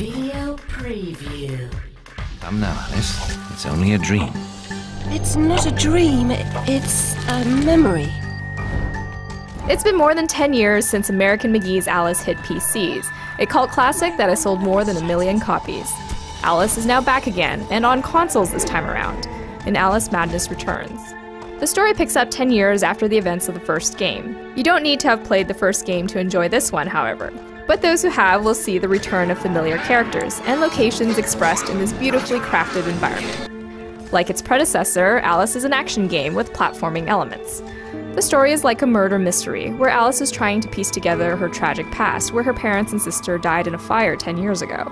Video preview. Come now, Alice. It's only a dream. It's not a dream, it's a memory. It's been more than 10 years since American McGee's Alice hit PCs, a cult classic that has sold more than a million copies. Alice is now back again, and on consoles this time around, in Alice Madness Returns. The story picks up 10 years after the events of the first game. You don't need to have played the first game to enjoy this one, however, but those who have will see the return of familiar characters and locations expressed in this beautifully crafted environment. Like its predecessor, Alice is an action game with platforming elements. The story is like a murder mystery, where Alice is trying to piece together her tragic past, where her parents and sister died in a fire 10 years ago.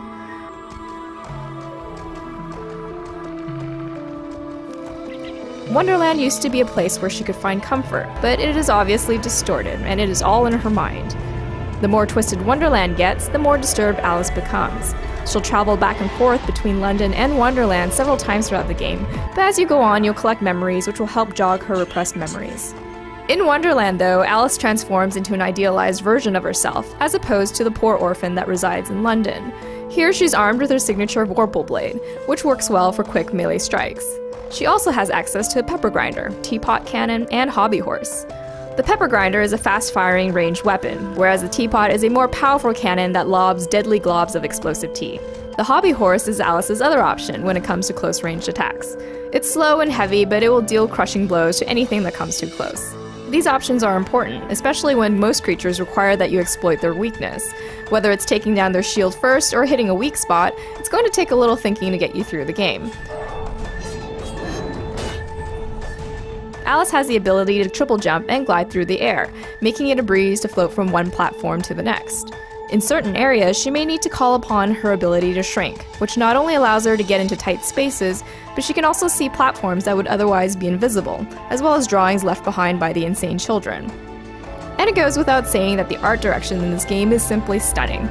Wonderland used to be a place where she could find comfort, but it is obviously distorted, and it is all in her mind. The more twisted Wonderland gets, the more disturbed Alice becomes. She'll travel back and forth between London and Wonderland several times throughout the game, but as you go on, you'll collect memories which will help jog her repressed memories. In Wonderland, though, Alice transforms into an idealized version of herself, as opposed to the poor orphan that resides in London. Here, she's armed with her signature Vorpal Blade, which works well for quick melee strikes. She also has access to a pepper grinder, teapot cannon, and hobby horse. The pepper grinder is a fast firing ranged weapon, whereas the teapot is a more powerful cannon that lobs deadly globs of explosive tea. The hobby horse is Alice's other option when it comes to close ranged attacks. It's slow and heavy, but it will deal crushing blows to anything that comes too close. These options are important, especially when most creatures require that you exploit their weakness. Whether it's taking down their shield first or hitting a weak spot, it's going to take a little thinking to get you through the game. Alice has the ability to triple jump and glide through the air, making it a breeze to float from one platform to the next. In certain areas, she may need to call upon her ability to shrink, which not only allows her to get into tight spaces, but she can also see platforms that would otherwise be invisible, as well as drawings left behind by the insane children. And it goes without saying that the art direction in this game is simply stunning.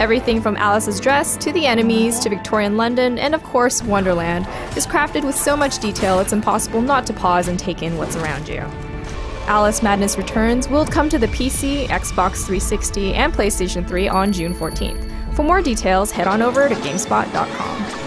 Everything from Alice's dress to the enemies to Victorian London and of course Wonderland is crafted with so much detail it's impossible not to pause and take in what's around you. Alice Madness Returns will come to the PC, Xbox 360, and PlayStation 3 on June 14th. For more details, head on over to GameSpot.com.